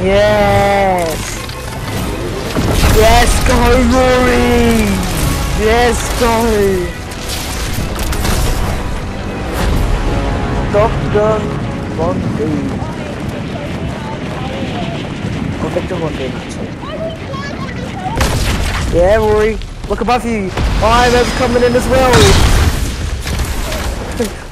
Yes. Yes, go, Rory. Yes, go. Top Gun Bondi. Or Victor Von actually. Yeah, Rory. Look above you. Oh, I'm coming in as well.